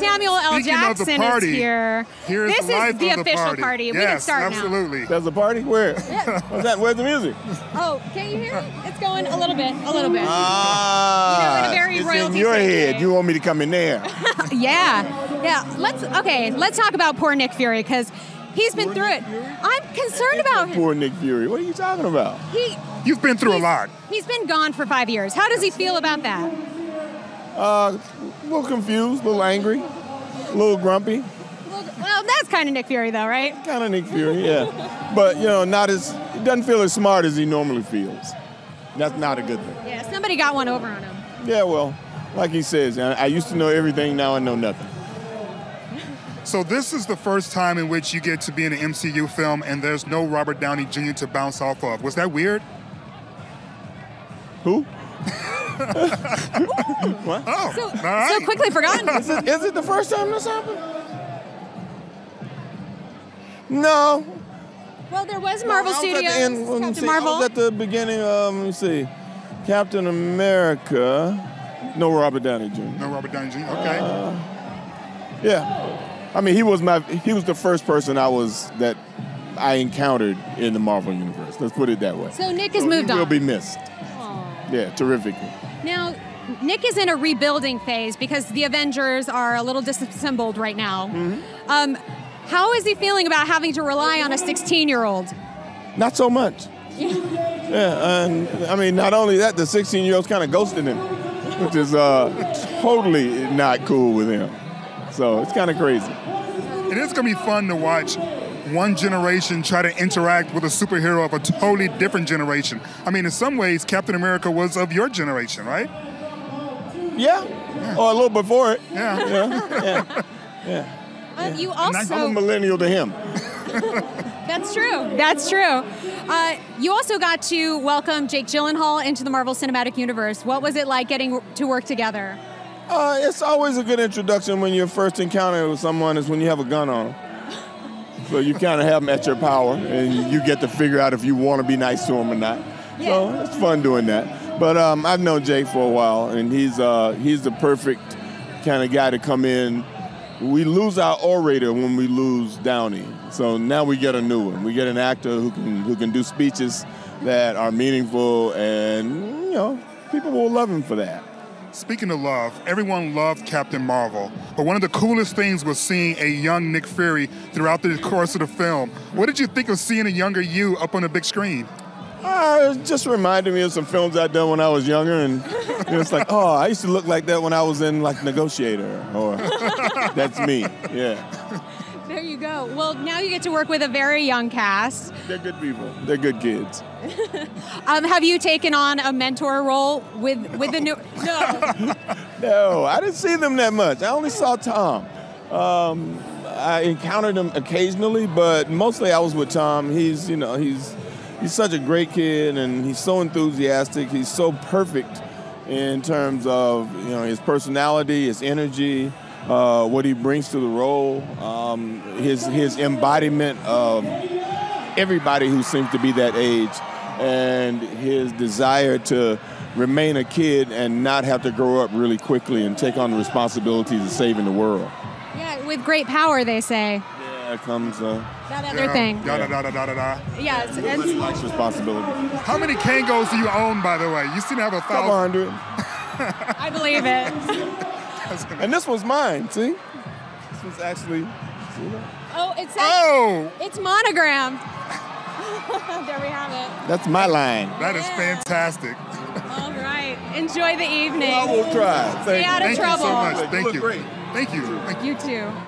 Samuel L. Speaking of the Jackson party, is here. Here is this the is the of the official party. party. we Yes, can start absolutely. There's a party? Where? What's that? Where's the music? Oh, can you hear it? It's going a little bit, a little bit. Ah, You know, in a very it's in your head. way. You want me to come in there? yeah, yeah. Let's okay. Let's talk about poor Nick Fury because he's been through it. I'm concerned about him. Poor Nick Fury. What are you talking about? He You've been through a lot. He's been gone for five years. How does he feel about that? Uh, a little confused, a little angry, a little grumpy. Well, well that's kind of Nick Fury, though, right? Kind of Nick Fury, yeah. But you know, not as he doesn't feel as smart as he normally feels. That's not a good thing. Yeah, somebody got one over on him. Yeah, well, like he says, I I used to know everything. Now I know nothing. So this is the first time in which you get to be in an MCU film and there's no Robert Downey Jr. to bounce off of. Was that weird? Who? Oh, So, all right. so quickly forgotten. Is it, is it the first time this happened? No. well, there was Marvel I was at the Studios, end- Captain see, I Marvel. was at the beginning. Um, let me see. Captain America. No Robert Downey Jr. no Robert Downey Jr. Okay. Yeah. I mean, he was my. He was the first person I was that I encountered in the Marvel universe. Let's put it that way. so Nick has So moved he will be missed. Yeah, terrifically. Now, Nick is in a rebuilding phase because the Avengers are a little disassembled right now. Mm-hmm. Um, how is he feeling about having to rely on a 16 year old? Not so much. yeah, and I mean, not only that, the 16 year old's kind of ghosting him, which is uh, totally not cool with him. So it's kind of crazy. It is going to be fun to watch one generation try to interact with a superhero of a totally different generation. I mean, in some ways, Captain America was of your generation, right? Yeah, or a little before it. Yeah. Yeah, yeah. Uh, you I'm a also, millennial to him. that's true, that's true. Uh, you also got to welcome Jake Gyllenhaal into the Marvel Cinematic Universe. What was it like getting to work together? Uh, it's always a good introduction when your first encounter with someone is when you have a gun on them. So you kind of have them at your power, and you get to figure out if you want to be nice to them or not. So it's fun doing that. But um, I've known Jake for a while, and he's uh, he's the perfect kind of guy to come in. We lose our orator when we lose Downey, so now we get a new one. We get an actor who can who can do speeches that are meaningful, and you know people will love him for that. Speaking of love, everyone loved Captain Marvel, but one of the coolest things was seeing a young Nick Fury throughout the course of the film. What did you think of seeing a younger you up on the big screen? Uh, it just reminded me of some films I'd done when I was younger, and you know, it's like, oh, I used to look like that when I was in like Negotiator, or that's me. Yeah, Well, now you get to work with a very young cast. they're good people. They're good kids. Um, have you taken on a mentor role with with the new? No. No, I didn't see them that much. I only saw Tom. Um, I encountered him occasionally, but mostly I was with Tom. He's, you know, he's he's such a great kid, and he's so enthusiastic. He's so perfect in terms of you know his personality, his energy, uh, what he brings to the role, um, his his embodiment of everybody who seems to be that age, and his desire to remain a kid and not have to grow up really quickly and take on the responsibilities of saving the world. yeah, with great power, they say. Yeah, it comes uh, That other Yeah, thing. Da, da, da, da, da, da, da. Yeah, it's, everybody it's, likes responsibility. How many Kangols do you own, by the way? You seem to have a thousand. Couple thousand. hundred. I believe it. And this was mine, see? This was actually. See that? Oh, it's Oh, it's monogrammed. there we have it. That's my line. that is fantastic. All right. Enjoy the evening. I will try. Thank Stay you. out of Thank you so much. You Thank you. Thank you. Thank you. You too.